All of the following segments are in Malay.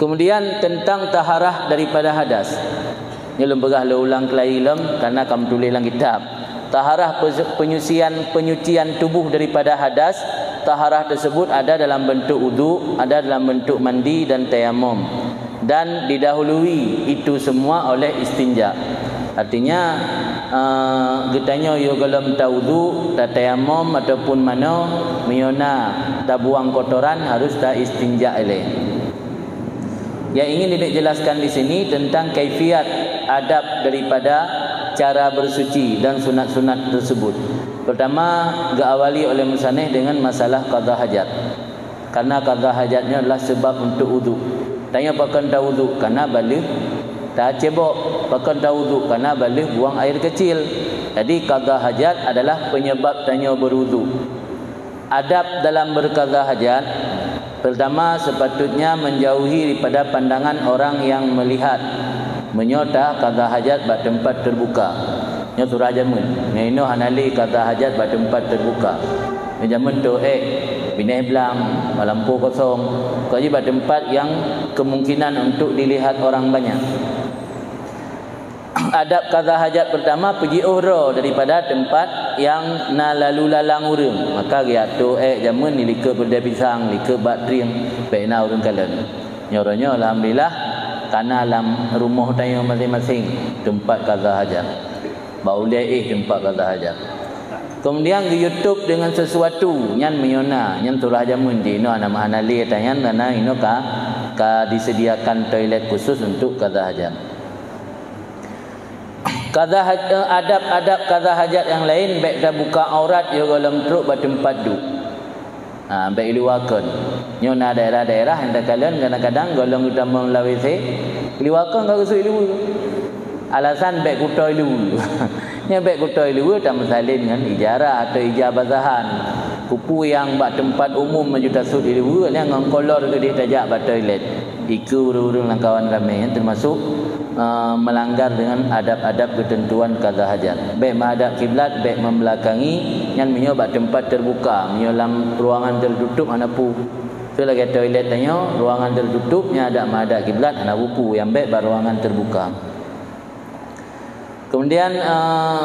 Kemudian tentang taharah daripada hadas. Ini le ulang kelai lem karena kamu tulis dalam kitab. Taharah penyucian penyucian tubuh daripada hadas, taharah tersebut ada dalam bentuk wudu, ada dalam bentuk mandi dan tayamum. Dan didahului itu semua oleh istinja. Artinya uh, getanya yo kalau minta wudu, tak tayamum ataupun mana miona tak buang kotoran harus tak istinja eleh. Yang ingin dijelaskan di sini tentang kaifiat adab daripada cara bersuci dan sunat-sunat tersebut. Pertama, diawali oleh musaneh dengan masalah qada hajat. Karena qada hajatnya adalah sebab untuk wudu. Tanya pakai dah wudu karena balik tak cebok, pakai dah wudu karena balik buang air kecil. Jadi qada hajat adalah penyebab tanya berwudu. Adab dalam berqada hajat Pertama sepatutnya menjauhi daripada pandangan orang yang melihat menyota kata hajat pada tempat terbuka. Nya surah jamun. Nya ino hanali kata hajat pada tempat terbuka. Nya jamun tu eh bineh belang, lampu kosong. Kau pada tempat yang kemungkinan untuk dilihat orang banyak adab kaza hajat pertama pergi uro daripada tempat yang na lalu lalang urang. Maka dia tu eh jamun ni lika pada pisang lika batring pena urang kalen nyoronya alhamdulillah karena dalam rumah tayo masing-masing tempat kaza hajat. Bau dia eh tempat kaza hajat. Kemudian di YouTube dengan sesuatu yang miona, yang turah jamun di no nama hanali tanya karena ino ka ka disediakan toilet khusus untuk kaza hajat. Kaza eh, adab-adab kaza hajat yang lain baik dah buka aurat yo dalam truk pada tempat du. Ha baik liwakan. Nyo na daerah-daerah yang dah kalian kadang-kadang golong utama melawi se liwakan kau rusuk ilu. Alasan baik kuto ilu. Nya baik kuto ilu tak mesalin dengan ijarah atau ijabazahan. Kupu yang bak tempat umum menjuta sud ilu ni ngongkolor ke dia tajak bak toilet. Iku urung-urung kawan ramai termasuk Uh, melanggar dengan adab-adab ketentuan kaza hajat. Baik menghadap kiblat, baik membelakangi yang menyebab tempat terbuka, menyolam ruangan tertutup mana pu. Tu lagi toilet tanya, ruangan tertutupnya ada menghadap kiblat, ana buku yang baik bar ruangan terbuka. Kemudian uh,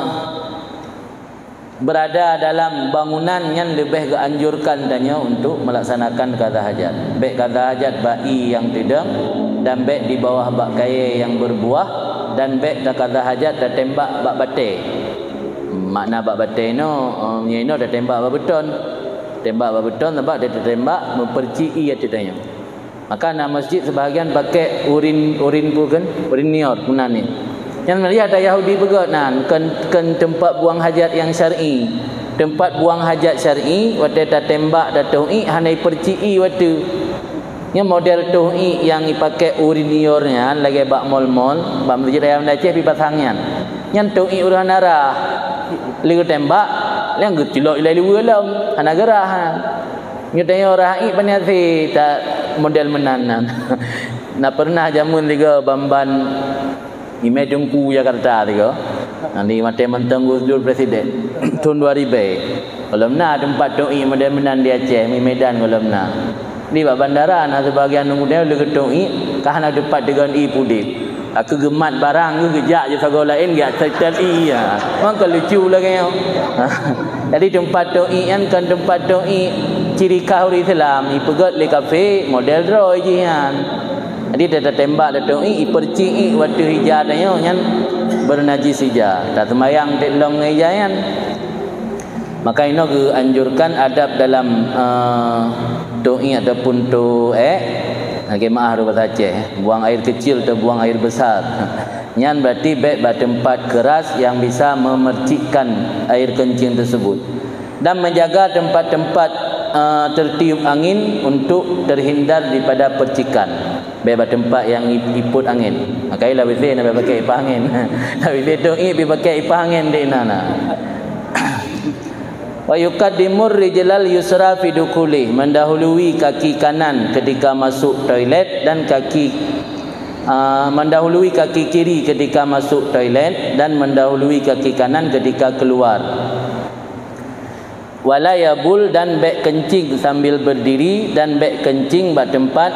berada dalam bangunan yang lebih keanjurkan tanya untuk melaksanakan kaza hajat. Baik kaza hajat bayi yang tidak dan baik di bawah bak kaya yang berbuah. Dan baik tak kata hajat dah tembak bak bate. Makna bak bate no um, ni no dah tembak bak beton. Tembak bak beton sebab dia tembak mempercii hati tanya maka nama masjid sebahagian pakai urin urin pun kan urin nior punan ni. Yang melihat ada Yahudi juga nah kan, kan tempat buang hajat yang syar'i. Tempat buang hajat syar'i waktu dah tembak dah tahu hanai percii waktu Ini model tu yang dipakai uriniornya lagi bak mol-mol, bak masjid ayam Aceh pi pasangnya. Yang tu i urang nara. Ligu tembak, yang getilok ilai liwu lam, ana gerah. Ni tanya orang i paniat si tak model menanan. Nak pernah jamun tiga bamban Ime Jungku Jakarta tiga. Nanti mati mentang Gus Dur Presiden tahun 2000. Kalau nak tempat tu model menan di Aceh, Medan kalau nak di bandara nak sebagian nunggu dia le ketung i kah nak dengan i pudit aku gemat barang ke gejak je sago lain gak settle i ya maka lucu lah kan jadi tempat tu i kan kan tempat tu i ciri orang Islam. I pegat le kafe model roy je kan. Jadi dia tembak dia tu i perci i waktu hijau dia kan bernajis hijau. Tak semayang telong hijau kan maka ini ke anjurkan adab dalam uh, doi ataupun tu eh ru bahasa Aceh buang air kecil atau buang air besar. Nyan berarti baik pada tempat keras yang bisa memercikkan air kencing tersebut. Dan menjaga tempat-tempat uh, tertiup angin untuk terhindar daripada percikan. Baik pada tempat yang iput angin. Maka ialah bisa nak pakai ipah angin. Tapi dia doi pakai ipah angin di nana wa yuqaddimur rijlal yusra fi dukuli mendahului kaki kanan ketika masuk toilet dan kaki uh, mendahului kaki kiri ketika masuk toilet dan mendahului kaki kanan ketika keluar wala yabul dan bek kencing sambil berdiri dan bek kencing pada tempat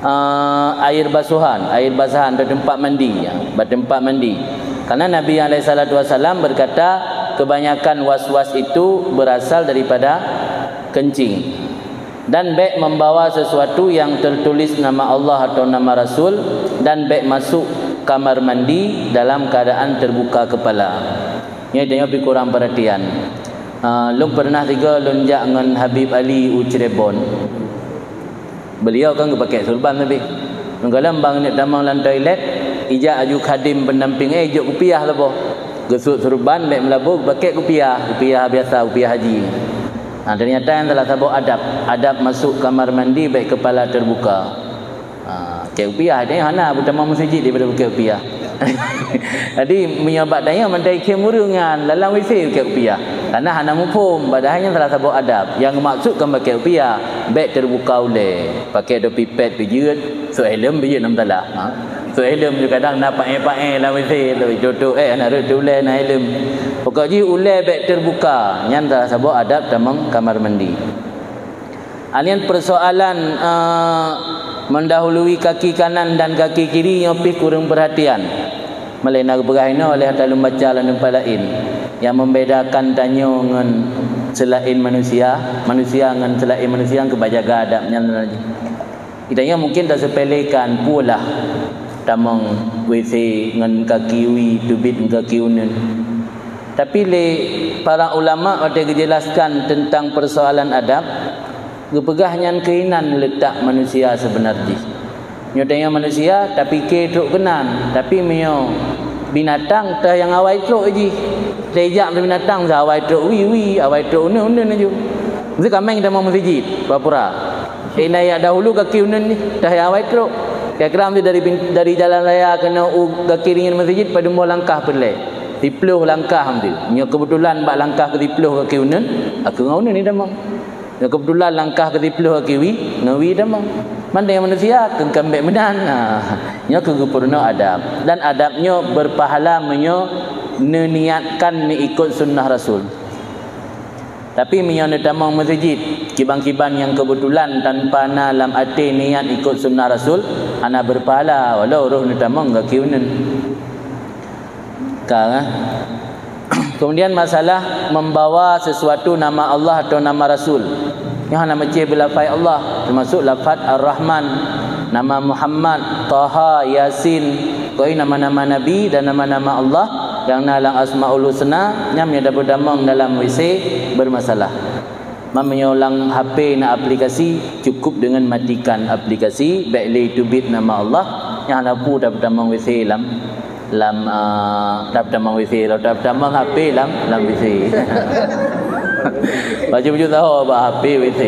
uh, air basuhan, air basahan di tempat mandi ya, di tempat mandi. Karena Nabi alaihi salatu wasallam berkata kebanyakan was-was itu berasal daripada kencing. Dan baik membawa sesuatu yang tertulis nama Allah atau nama Rasul dan baik masuk kamar mandi dalam keadaan terbuka kepala. Ini dia lebih kurang perhatian. Uh, pernah tiga lonjak dengan Habib Ali Ucirebon beliau kan pakai surban tapi kalau bang ni damang lan toilet ija aju khadim pendamping eh juk kupiah lah boh gesut surban lek melabu pakai kupiah? Kupiah biasa kupiah haji. Ha, ternyata yang telah sabuk adab. Adab masuk kamar mandi baik kepala terbuka. Ha, kayak kupiah dia hana utama masjid daripada pakai kupiah. Jadi menyebab daya mendai kemurungan dalam WC pakai kupiah. Karena hana mufum padahal telah sabuk adab. Yang maksudkan pakai kupiah beg terbuka oleh. Pakai do pipet pijut so helm pijut nam talah ha so helm juga kadang nak pae lah mesti. Tu jodoh eh nak rut ule na helm. Pokok ji ule beg terbuka. Nyan dah sabuk adab tamang kamar mandi. Alian persoalan uh, mendahului kaki kanan dan kaki kiri nyopi kurang perhatian. Melena berahina oleh dalam baca lalu lain. Yang membedakan tanya dengan selain manusia manusia dengan selain manusia yang kebajaga adabnya. Yang mungkin tak sepelekan pula tamang WC dengan kaki wi tubit unen tapi le para ulama ada kejelaskan tentang persoalan adab kepegahnya keinan letak manusia sebenarnya nyatanya manusia tapi ke duk kenan tapi mio binatang tah yang awai truk Sejak dari binatang saya awai truk wi wi awai truk unun unun aja. Mesti kami kita mau masjid Papura. Eh naya dahulu kaki unun ni dah awai truk. Kira-kira mesti dari dari jalan raya kena u kaki ringin masjid pada mau langkah pelai. Dipluh langkah mesti. Nya kebetulan bak langkah ke dipluh kaki unun, aku ngau ni dah. Nya kebetulan langkah ke dipluh kaki wi, ngawi dah mau. Mana yang manusia akan kembali medan. Nya kegempurna adab dan adabnya berpahala menyo niatkan ni ikut sunnah Rasul. Tapi menyana tamang masjid kiban-kiban yang kebetulan tanpa dalam hati niat ikut sunnah Rasul ana berpahala walau roh ni tamang gak kiunan. Kang eh? Kemudian masalah membawa sesuatu nama Allah atau nama Rasul. Yang nama cih belafai Allah termasuk lafaz Ar-Rahman, nama Muhammad, Taha, Yasin, koi nama-nama Nabi dan nama-nama Allah yang nalang asmaul husna nyam yang dapat damang dalam WC bermasalah. Menyulang HP nak aplikasi cukup dengan matikan aplikasi baik to bit nama Allah yang lapu dapat damang WC lam lam uh, dapat damang WC dapat damang HP lam lam WC Baju-baju tahu apa HP WC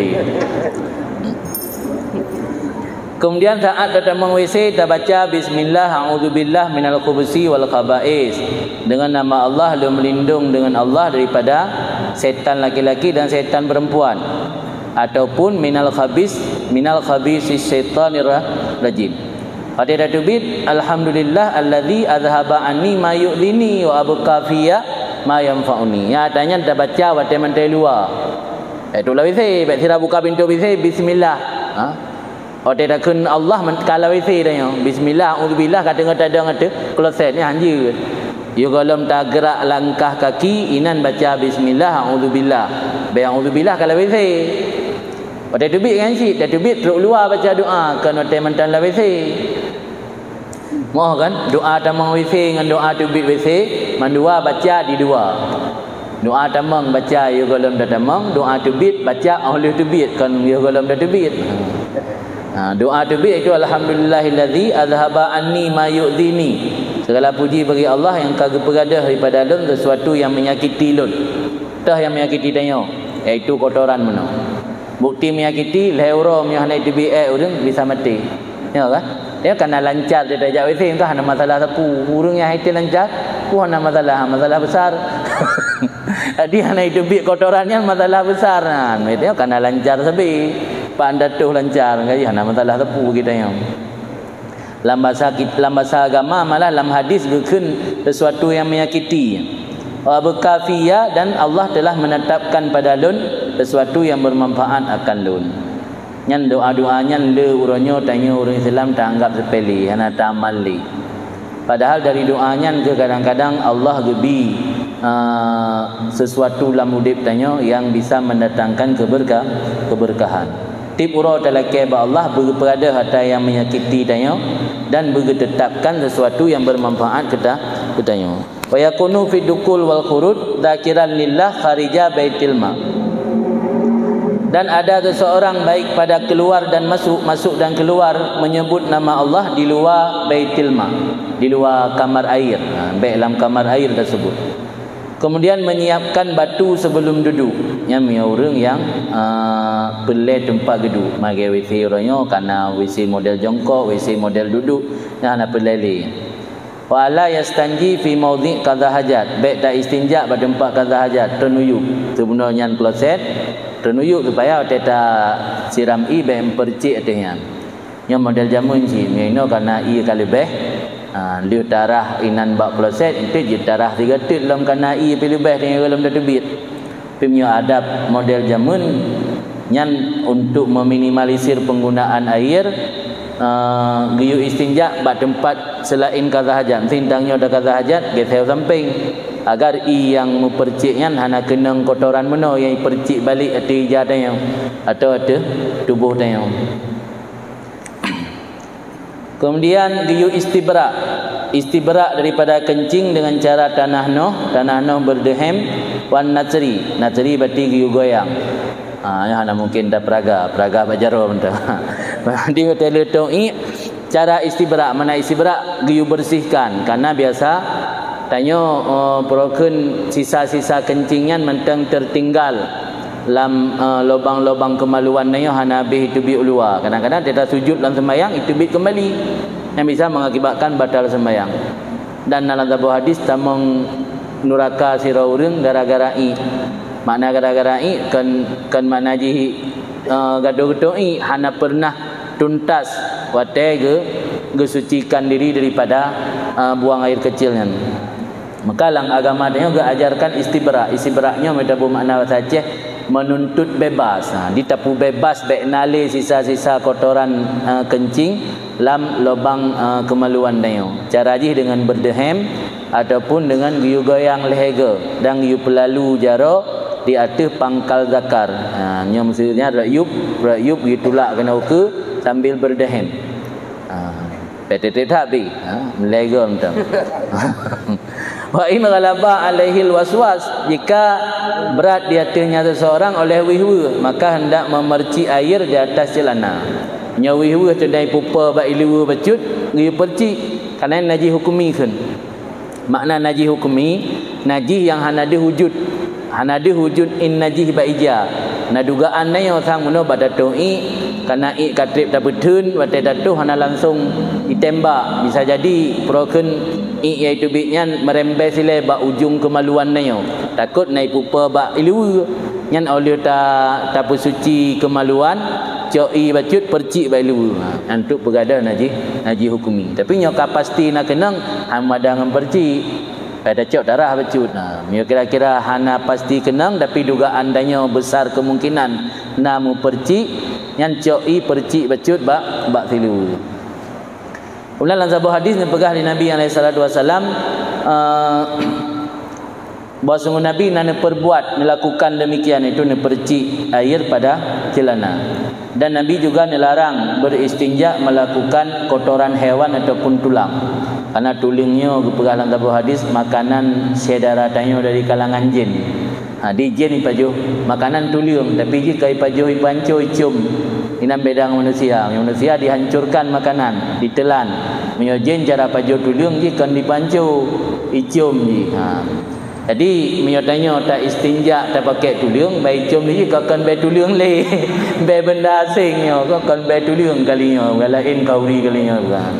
Kemudian saat datang WC kita baca bismillah a'udzubillah minal khubusi wal khaba'is. Dengan nama Allah lu melindung dengan Allah daripada setan laki-laki dan setan perempuan ataupun minal khabis minal khabisi syaitanir rajim. Pada datu bid alhamdulillah alladzi azhaba anni ma yu'dini wa abqa fiyya ma yanfa'uni. Ya tanya kita baca waktu mentai luar. Eh tu lah WC, baik sira buka pintu WC bismillah. Ha? Oh dia kun Allah kalau isi dia bismillah auzubillah kata ngata ada kalau set ni hanja. You kalau tak gerak langkah kaki inan baca bismillah auzubillah. Bayang auzubillah kalau isi. Dia tubik kan cik, dia tubik teruk luar baca doa kan hotel mantan la. Moh kan doa tamang WC dengan doa tubik WC, mandua baca di dua. Doa tamang baca kalau dah tamang, doa tubik baca tubik kan kalau dah tubik. Ha, doa terbit itu alhamdulillahillazi azhaba anni ma yu'dhini. Segala puji bagi Allah yang kagak berada daripada lun sesuatu yang menyakiti lun. Tah yang menyakiti tanya, iaitu kotoran mana. Bukti menyakiti leuro yang naik di BA urang bisa mati. Ya kan? Dia kena lancar dia dah jawab itu hanya masalah sapu. Urang yang hati lancar, ku hanya masalah masalah besar. Dia naik di kotorannya masalah besar. Nah, dia kena lancar sebi anda tuh lancar. Ngai hana masalah tepu kita yang. Dalam bahasa dalam bahasa agama malah dalam hadis gekun sesuatu yang menyakiti. Wa dan Allah telah menetapkan pada lun sesuatu yang bermanfaat akan lun. Nyan doa-doanya le uronyo tanya orang Islam tak anggap sepele, hana tamali. Padahal dari doanya ke kadang-kadang Allah gebi uh, sesuatu dalam udip tanya yang bisa mendatangkan keberkah, keberkahan. Tip uro telake ba Allah berada harta yang menyakiti tanya dan bertetapkan sesuatu yang bermanfaat kita ketanya. Wa yakunu fi dukul wal khurud dzakiran lillah kharija baitil ma' dan ada seseorang baik pada keluar dan masuk masuk dan keluar menyebut nama Allah di luar Baitul Ma di luar kamar air. Ha, baik dalam kamar air tersebut kemudian menyiapkan batu sebelum duduk yang orang yang uh, pelai tempat duduk magi WC orangnya karena WC model jongkok WC model duduk yang nak pelai Wala yastanji fi maudhi kadha hajat. Baik tak istinja pada tempat kadha hajat. Tenuyuk. Sebenarnya kloset renuyuk supaya teta siram i be percik atenya nya model jamun si mino karena i kali be ha liu darah inan bak kloset itu je darah tiga tit dalam karena i pilih be dengan dalam terbit pimnya adab model jamun nyan untuk meminimalisir penggunaan air uh, giyu istinja bak tempat selain kaza hajat. Sintangnya ada kaza hajat gesel samping. Agar i yang memperciknya hana kena kotoran mana yang percik balik atau yang atau ada tubuh yang kemudian diu istibra. Istibra daripada kencing dengan cara tanah noh. Tanah noh berdehem. Wan natsri natsri berarti giu goyang. Ha ya mungkin dah peraga. Peraga bajaro benda di hotel itu cara istibra. Mana istibra giu bersihkan. Karena biasa tanya uh, peroken sisa-sisa kencingnya mentang tertinggal dalam uh, lubang-lubang kemaluan nayo hana bih itu bi ulua kadang-kadang dia sujud dalam sembahyang itu bi kembali. Yang bisa mengakibatkan batal sembahyang. Dan dalam sebuah hadis tamang nuraka siraurung gara-gara i. Makna gara-gara i kan kan makna ji uh, gaduh-gaduh i. Hana pernah tuntas wate ge gesucikan diri daripada uh, buang air kecilnya Maka lang agama dia juga ajarkan istibra. Istibraknya mereka bermakna saja menuntut bebas. Ha, ditapu bebas baik nali sisa-sisa kotoran uh, kencing lam lubang uh, kemaluan dia. Cara jih dengan berdehem ataupun dengan giu goyang lehega dan giu pelalu jaro di atas pangkal zakar. Ha, nya maksudnya rayup, rayup gitulak kena uke sambil berdehem. Ha, bi. Ha, melega macam. Wa in ghalaba alaihi alwaswas jika berat di hatinya seseorang oleh wihwu maka hendak memerci air di atas celana. Nya wihwu tendai pupa ba ilu bacut ngi perci kerana najis hukumi kan. Makna najis hukumi najis yang hanade wujud. Hanade wujud in najis ba ija. Nah dugaan nayo sang muno pada doi karena ik katrip tak betun watai datu hana langsung ditembak bisa jadi broken ik iaitu bitnya merembes sile ba ujung kemaluan nayo takut naik pupa ba ilu. Nyan oleh ta ta suci kemaluan coi bacut percik ba ilu. Ha untuk berada naji naji hukumi. Tapi nyoka pasti nak kenang hamada percik. Pada cok darah bacut. Nah ha, kira-kira hana pasti kenang tapi dugaan danya besar kemungkinan namu percik. Yang coi percik bacut bak bak tilu Kemudian dalam sebuah hadis yang pegah di Nabi alaihi wasallam uh, bahawa sungguh Nabi nak perbuat melakukan demikian itu percik air pada celana. Dan Nabi juga melarang beristinja melakukan kotoran hewan ataupun tulang. Karena tulingnya pegah dalam sebuah hadis makanan sedara tanya dari kalangan jin. Ha, di jen ni pajuh makanan tulium tapi jika pajuh ipancu icum inam bedang manusia. Yang manusia dihancurkan makanan ditelan. Punya jen cara pajuh tulium jika dipancu icum ji. Ha. jadi punya tanya tak istinja tak pakai tulium baik icum ni jika kan baik tulium le. Baik benda asing kau kan baik tulium kalinya galain kauri kalinya kan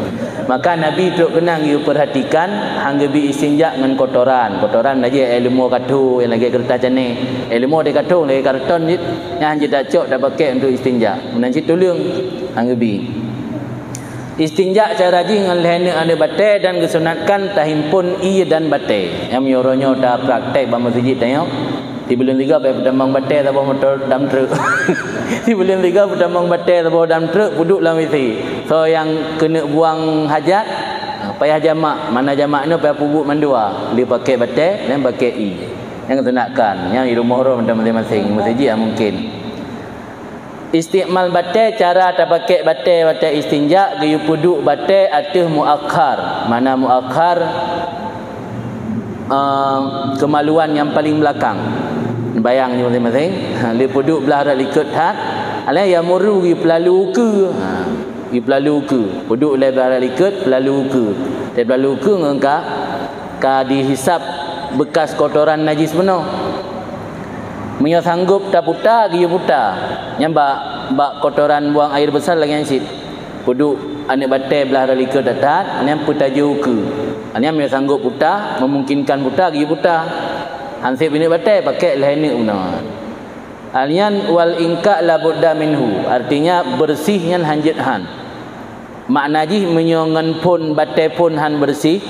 Maka Nabi tu kenang you perhatikan hangga bi istinja dengan kotoran. Kotoran aja ilmu katu yang lagi kertas jane. Ilmu de katu lagi karton ni yang hanya dak cok dak pakai untuk istinja. Nanti tolong hangga bi. Istinja cara ji dengan lehne ane bate dan kesunatkan tahimpun i dan bate. Yang mioronyo dah praktek ba masjid tayo. di bulan tiga apa berdamang batai tak motor dam truk di bulan tiga berdamang batai tak dam truk duduk dalam isi so yang kena buang hajat ah, payah jamak mana jamak ni payah pubuk mandua dia pakai batai dan pakai i yang ketunakan yang di rumah orang masing-masing masjid mungkin Istiqmal batai cara tak pakai batai batai istinja gayu puduk batai atau muakhar. Mana muakhar uh, kemaluan yang paling belakang. Bayang ni masing-masing. Dia puduk belah rak likut hat. Ala yang muru gi pelalu ke. Ha, gi pelalu ke. Puduk le likut pelalu ke. Dia pelalu ke ngengka ka dihisap bekas kotoran najis penuh. Menyo sanggup tak puta gi puta. Yang bak kotoran buang air besar lagi yang sit. Puduk ane batai belah ralika datat, ane puta ke. Ane menyo sanggup puta, memungkinkan puta gi puta. Hansip ini batai pakai lainnya una. Alian wal inka la budda minhu. Artinya bersihnya hanjit han. Makna ji menyongan pun batai pun han bersih.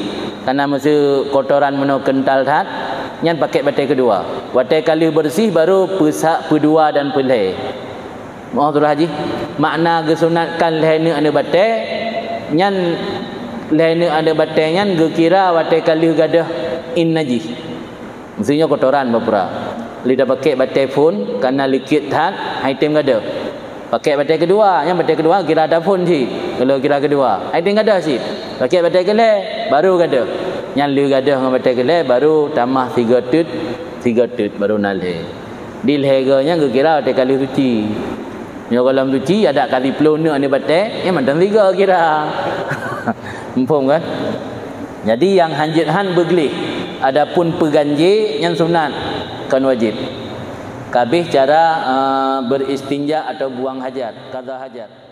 Karena masa kotoran meno kental tat nyan pakai batai kedua. Batai kali bersih baru pesak kedua dan pelai Mohon tu haji makna gesunatkan lehena ada batai nyan lehena ada batai nyan ge kira batai kali gadah in najis maksudnya kotoran bapura lidah pakai batai pun karena likit tat item gadah pakai batai kedua yang batai kedua kira ada pun si. Kalau kira kedua item gadah si. Pakai batai kele baru gadah yang lu gadah dengan batai kelai baru tambah tiga tut tiga tut baru nalhe di leheganya kira batai kali suci yang kalau suci ada kali peluna ni batai yang macam tiga kira. Mumpung kan? Jadi yang hanjit han bergelih adapun peganji yang sunat kan wajib. Kabih cara uh, beristinja atau buang hajat kaza hajat